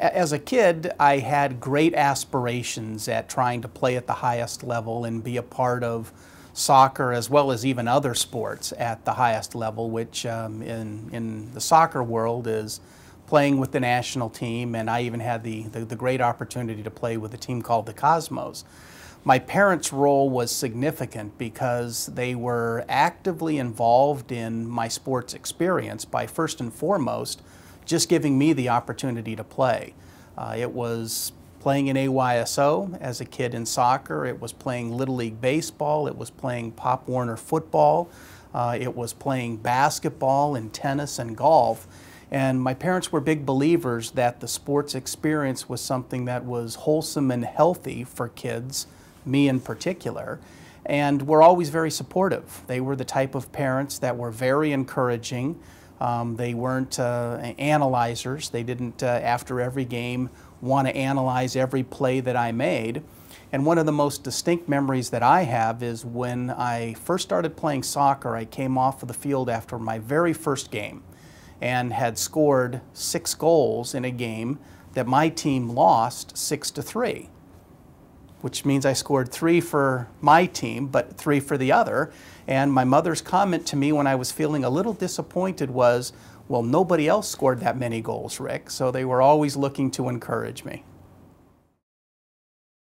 as a kid, I had great aspirations at trying to play at the highest level and be a part of soccer as well as even other sports at the highest level, which um, in, in the soccer world is playing with the national team, and I even had the, the, the great opportunity to play with a team called the Cosmos. My parents' role was significant because they were actively involved in my sports experience by first and foremost just giving me the opportunity to play. Uh, it was playing in AYSO as a kid in soccer, it was playing Little League Baseball, it was playing Pop Warner football, uh, it was playing basketball and tennis and golf. And my parents were big believers that the sports experience was something that was wholesome and healthy for kids, me in particular, and were always very supportive. They were the type of parents that were very encouraging. Um, they weren't uh, analyzers. They didn't, uh, after every game, want to analyze every play that I made. And one of the most distinct memories that I have is when I first started playing soccer, I came off of the field after my very first game and had scored six goals in a game that my team lost six to three, which means I scored three for my team, but three for the other. And my mother's comment to me when I was feeling a little disappointed was, well, nobody else scored that many goals, Rick, so they were always looking to encourage me.